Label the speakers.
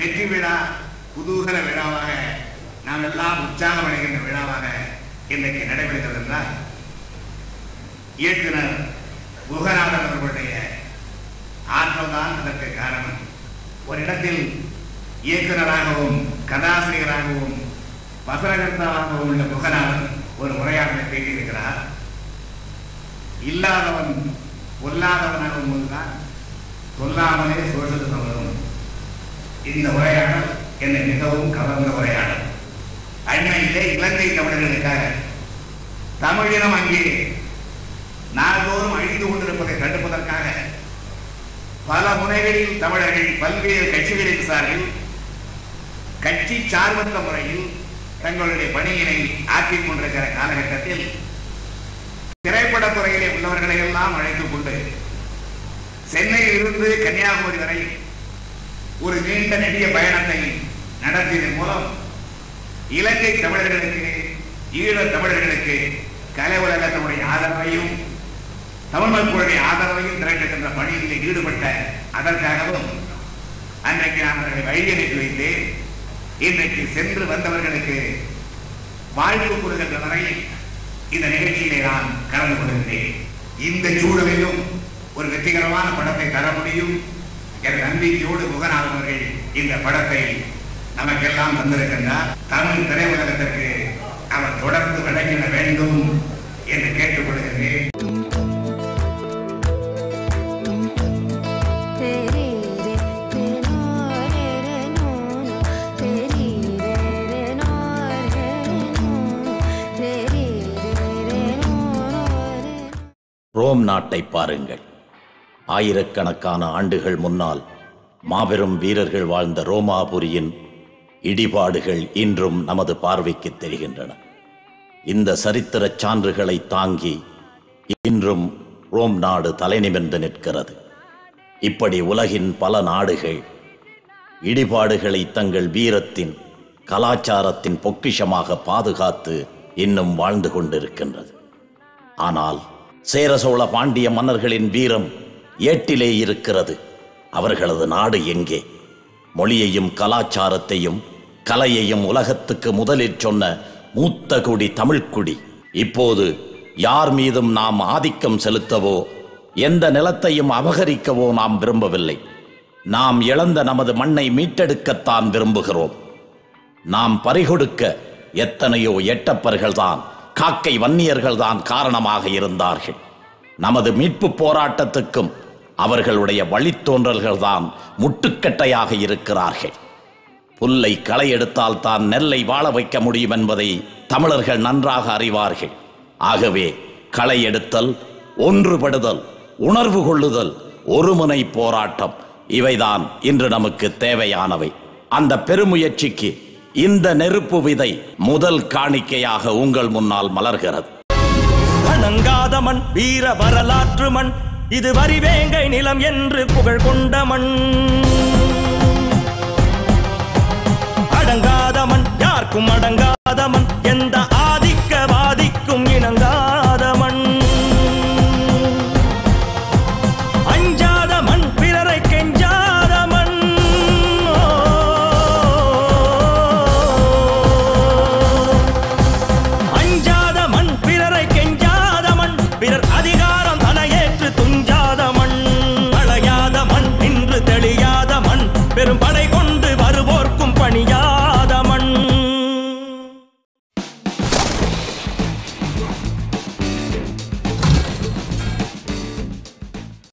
Speaker 1: வெற்றி விழா புதூகல விழாவாக நாம் எல்லாம் உற்சாகம் அடைகின்ற விழாவாக இன்றைக்கு நடைபெறுகிறது என்றால் இயக்குனர் குகநாதன் அவர்களுடைய ஆற்றல் தான் அதற்கு காரணம். ஒரு இடத்தில் இயக்குனராகவும் கதாசிரியராகவும் வசனகர்த்தாவாகவும் உள்ள குகநாதன் ஒரு உரையாடலை பேசியிருக்கிறார். இல்லாதவன் பொல்லாதவனாகும் போதுதான் சொல்லாமலே சொல்வது இந்த உரையாடல் என்னை மிகவும் கவர்ந்த உரையாடல். அண்மையிலே இலங்கை தமிழர்களுக்காக தமிழினம் அங்கே நாள்தோறும் அழிந்து கொண்டிருப்பதை தடுப்பதற்காக பல முனைகளில் தமிழர்கள் பல்வேறு கட்சிகளின் சார்பில் கட்சி சார்பற்ற முறையில் தங்களுடைய பணியினை ஆக்கிக் கொண்டிருக்கிற காலகட்டத்தில் திரைப்படத்துறையிலே உள்ளவர்களை எல்லாம் அழைத்துக் கொண்டு சென்னையில் இருந்து கன்னியாகுமரி வரை ஒரு நீண்ட நெடிய பயணத்தை நடத்தியதன் மூலம் இலங்கை தமிழர்களுக்கு ஈழ தமிழர்களுக்கு கலை உலகத்தினுடைய ஆதரவையும் தமிழ் மக்களுடைய ஆதரவையும் திரட்டுகின்ற பணியில் ஈடுபட்ட அதற்காகவும் அன்றைக்கு நான் அவர்களை வழி அனுப்பி வைத்து இன்றைக்கு சென்று வந்தவர்களுக்கு வாழ்வு கூறுகின்ற வரை இந்த நிகழ்ச்சியிலே நான் கலந்து கொள்கின்றேன். இந்த சூழலிலும் ஒரு வெற்றிகரமான படத்தை தர முடியும். என் நம்பிக்கையோடு முகநாதன் இந்த படத்தை நமக்கெல்லாம் தந்திருக்கின்றார். தமிழ் திரையுலகத்திற்கு அவர் தொடர்ந்து விளங்கிட வேண்டும் என்று கேட்டுக்கொள்கிறேன்
Speaker 2: ரோம் நாட்டை பாருங்கள். ஆயிரக்கணக்கான ஆண்டுகள் முன்னால் மாபெரும் வீரர்கள் வாழ்ந்த ரோமாபுரியின் இடிபாடுகள் இன்றும் நமது பார்வைக்கு தெரிகின்றன. இந்த சரித்திரச் சான்றுகளை தாங்கி இன்றும் ரோம் நாடு தலைநிமிர்ந்து நிற்கிறது. இப்படி உலகின் பல நாடுகள் இடிபாடுகளை தங்கள் வீரத்தின் கலாச்சாரத்தின் பொக்கிஷமாக பாதுகாத்து இன்னும் வாழ்ந்து கொண்டிருக்கின்றது. ஆனால் சேர சோழ பாண்டிய மன்னர்களின் வீரம் ஏட்டிலே இருக்கிறது. அவர்களது நாடு எங்கே? மொழியையும் கலாச்சாரத்தையும் கலையையும் உலகத்துக்கு முதலில் சொன்ன மூத்த குடி தமிழ்க்குடி இப்போது யார் மீதும் நாம் ஆதிக்கம் செலுத்தவோ எந்த நிலத்தையும் அபகரிக்கவோ நாம் விரும்பவில்லை. நாம் இழந்த நமது மண்ணை மீட்டெடுக்கத்தான் விரும்புகிறோம். நாம் பறிகொடுக்க எத்தனையோ எட்டப்பர்கள்தான் காக்கை வன்னியர்கள்தான் காரணமாக இருந்தார்கள். நமது மீட்பு போராட்டத்துக்கும் அவர்களுடைய வழித்தோன்றல்கள்தான் முட்டுக்கட்டையாக இருக்கிறார்கள். புல்லை களை எடுத்தால் தான் நெல்லை வாழ வைக்க முடியும் என்பதை தமிழர்கள் நன்றாக அறிவார்கள். ஆகவே களை எடுத்தல் ஒன்றுபடுதல் உணர்வு கொள்ளுதல் ஒருமுனை போராட்டம் இவைதான் இன்று நமக்கு தேவையானவை. அந்த பெருமுயற்சிக்கு இந்த நெருப்பு விதை முதல் காணிக்கையாக உங்கள் முன்னால் மலர்கிறது.
Speaker 3: வணங்காத மண் வீர வரலாற்று மண் இது வரிவேங்கை நிலம் என்று புகழ் கொண்ட மண். அடங்காத மண் யாருக்கும் அடங்கா